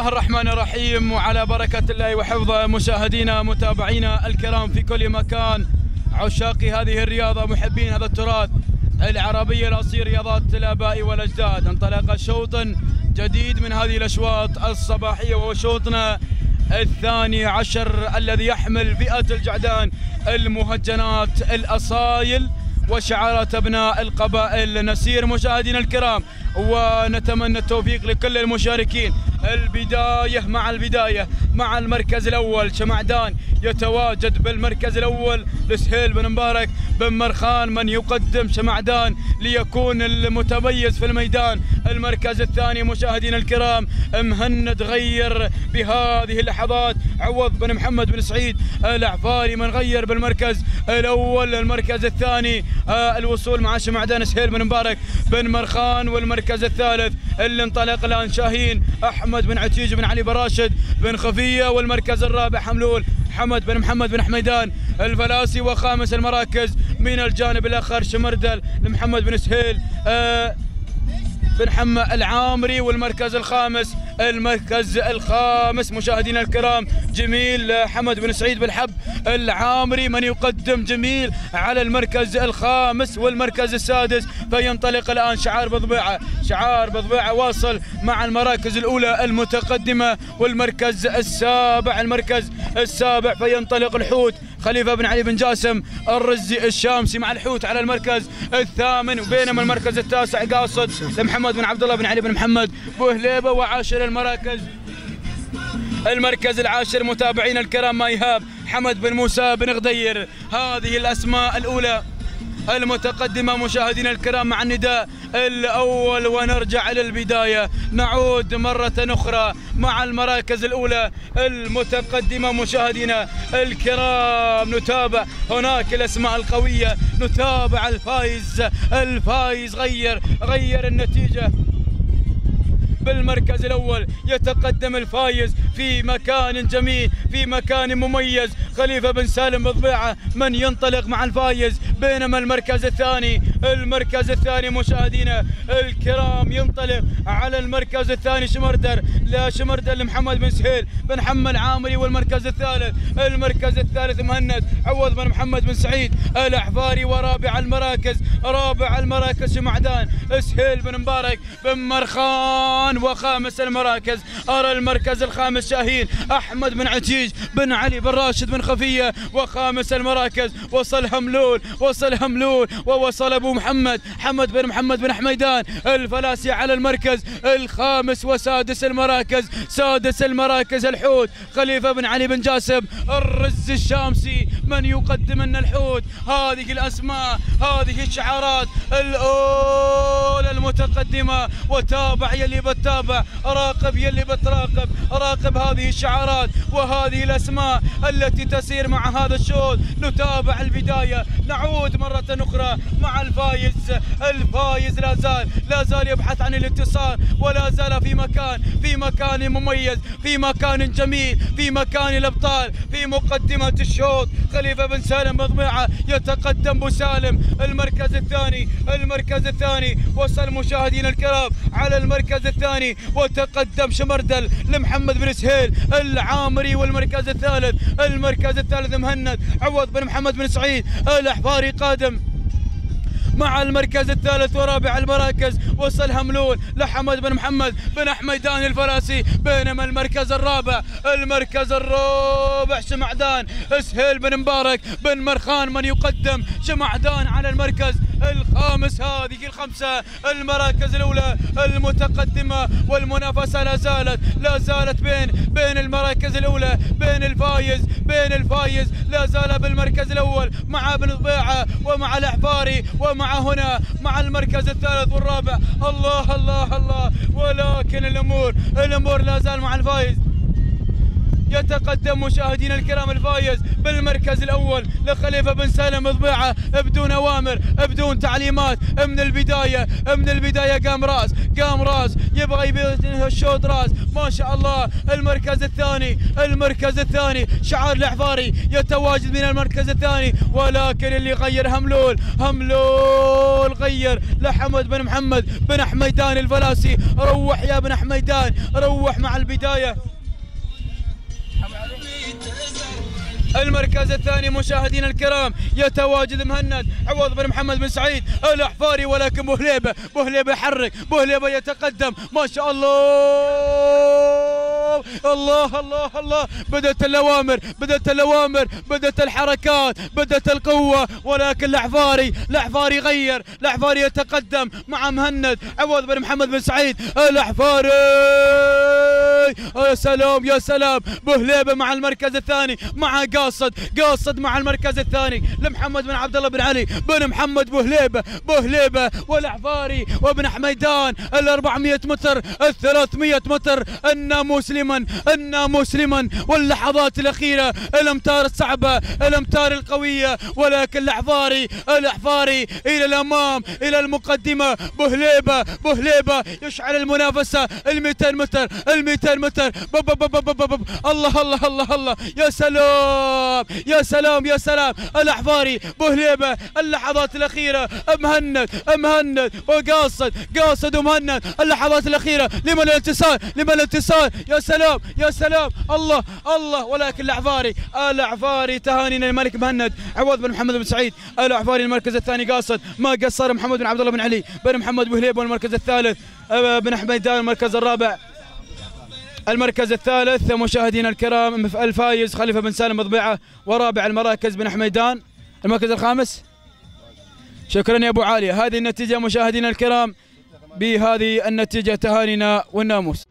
الله الرحمن الرحيم وعلى بركة الله وحفظه مشاهدينا متابعينا الكرام في كل مكان. عشاق هذه الرياضة محبين هذا التراث. العربية الأصيل رياضات الآباء والأجداد انطلق شوط جديد من هذه الأشواط الصباحية وهو شوطنا الثاني عشر الذي يحمل فئة الجعدان المهجنات الأصايل وشعارات أبناء القبائل. نسير مشاهدينا الكرام ونتمنى التوفيق لكل المشاركين. البداية مع البداية مع المركز الأول. شمعدان يتواجد بالمركز الأول. لسهيل بن مبارك بن مرخان من يقدم شمعدان ليكون المتميز في الميدان. المركز الثاني مشاهدينا الكرام مهند غير بهذه اللحظات. عوض بن محمد بن سعيد العفاري من غير بالمركز الأول. المركز الثاني آه، الوصول مع شمعدان سهيل بن مبارك. بن مرخان والمركز الثالث اللي انطلق الآن شاهين أحمد بن عتيج بن علي بن راشد بن خفية والمركز الرابع حملول حمد بن محمد بن حميدان الفلاسي وخامس المراكز من الجانب الآخر شمردل لمحمد بن سهيل آه بن حمى العامري والمركز الخامس المركز الخامس. مشاهدينا الكرام جميل حمد بن سعيد بن حب العامري من يقدم جميل على المركز الخامس والمركز السادس. فينطلق الآن شعار بضبيعة شعار بضبيعة واصل مع المراكز الأولى المتقدمة والمركز السابع المركز السابع. فينطلق الحوت خليفة بن علي بن جاسم الرزي الشامسي مع الحوت على المركز الثامن وبينما المركز التاسع قاصد لمحمد بن عبد الله بن علي بن محمد بوهليبة وعاشر المراكز. المركز العاشر متابعينا الكرام ما يهاب حمد بن موسى بن غدير. هذه الأسماء الأولى. المتقدمة مشاهدينا الكرام مع النداء الأول ونرجع إلى البداية. نعود مرة أخرى مع المراكز الأولى المتقدمة مشاهدينا الكرام. نتابع هناك الأسماء القوية نتابع الفايز الفايز غير غير النتيجة. بالمركز الأول يتقدم الفايز في مكان جميل في مكان مميز. خليفة بن سالم بضبيعة من ينطلق مع الفايز؟ بينما المركز الثاني المركز الثاني مشاهدينا الكرام ينطلق على المركز الثاني شمردر. لا شمردر لمحمد بن سهيل بن حمد العامري والمركز الثالث. المركز الثالث مهند عوض بن محمد بن سعيد. الأحفاري ورابع المراكز رابع المراكز شمعدان. سهيل بن مبارك بن مرخان وخامس المراكز. أرى المركز الخامس شاهين أحمد بن عتيج بن علي بن راشد بن خفية وخامس المراكز. وصل هملول وصل هملول ووصل أبو محمد حمد بن محمد بن حميدان الفلاسي على المركز الخامس وسادس المراكز سادس المراكز الحوت خليفة بن علي بن جاسم الرز الشامسي من يقدم لنا الحوت؟ هذه الأسماء هذه الشعارات الأولى المتقدمة. وتابع يلي بتتابع راقب يلي بتراقب راقب هذه الشعارات وهذه الأسماء التي تسير مع هذا الشوط. نتابع البداية نعود مرة أخرى مع الفايز. الفايز لا زال لا زال يبحث عن الانتصار ولا زال في مكان في مكان مميز في مكان جميل في مكان الأبطال في مقدمة الشوط. خليفة بن سالم بضبيعة يتقدم بو سالم. المركز الثاني المركز الثاني. وصل مشاهدينا الكرام على المركز الثاني. وتقدم شمردل لمحمد بن سهيل العامري. والمركز الثالث المركز الثالث مهند عوض بن محمد بن سعيد العفاري قادم. مع المركز الثالث ورابع المراكز وصل هملول لحمد بن محمد بن حميدان الفلاسي بينما المركز الرابع المركز الرابع شمعدان سهيل بن مبارك بن مرخان من يقدم شمعدان على المركز. الخامس هذه الخمسة المراكز الأولى المتقدمة والمنافسة لا زالت لا زالت بين بين المراكز الأولى بين الفايز بين الفايز لا زال بالمركز الأول مع ابن ضبيعة ومع العفاري ومع هنا مع المركز الثالث والرابع. الله الله الله. ولكن الأمور الأمور لا زال مع الفايز. يتقدم مشاهدينا الكرام الفايز بالمركز الأول لخليفة بن سالم ضبيعه بدون اوامر بدون تعليمات. من البداية من البداية قام راس قام راس. يبغى يبغى الشوط راس. ما شاء الله. المركز الثاني المركز الثاني. شعار العفاري يتواجد من المركز الثاني. ولكن اللي غير هملول هملول غير لحمد بن محمد بن حميدان الفلاسي. روح يا بن حميدان روح مع البداية. المركز الثاني مشاهدينا الكرام يتواجد مهند عوض بن محمد بن سعيد الأحفاري ولكن بوهليبة بوهليبة يحرك بوهليبة يتقدم ما شاء الله! الله الله الله. بدأت الأوامر بدأت الأوامر بدأت الحركات بدأت القوة. ولكن الأحفاري الأحفاري غير الأحفاري يتقدم مع مهند عوض بن محمد بن سعيد. الأحفاري! يا سلام يا سلام. بوهليبه مع المركز الثاني مع قاصد قاصد مع المركز الثاني. لمحمد بن عبد الله بن علي بن محمد بوهليبه بوهليبه والأحفاري وابن حميدان. ال 400 متر ال 300 متر. الناموس لمن الناموس لمن واللحظات الأخيرة الامتار الصعبة الامتار القوية. ولكن الاحفاري الاحفاري إلى الأمام إلى المقدمة. بوهليبه بوهليبه يشعل المنافسة. ال 200 متر ال 200 متر. بب بب بب بب بب. الله الله الله الله. يا سلام يا سلام يا سلام. الاحفاري بوهليبه اللحظات الأخيرة. مهند مهند وقاصد قاصد ومهند. اللحظات الأخيرة. لمن الانتصار؟ لمن الانتصار؟ يا سلام يا سلام الله الله ولكن الاعفاري الاعفاري تهانينا الملك مهند عوض بن محمد بن سعيد الاعفاري المركز الثاني قاصد ما قصر محمد بن عبد الله بن علي بن محمد بوهليبه المركز الثالث أه، بن حميدان المركز الرابع. المركز الثالث مشاهدينا الكرام الفايز خليفة بن سالم مضبعه ورابع المراكز بن حميدان المركز الخامس. شكرا يا أبو عالية. هذه النتيجة مشاهدينا الكرام بهذه النتيجة تهانينا والناموس.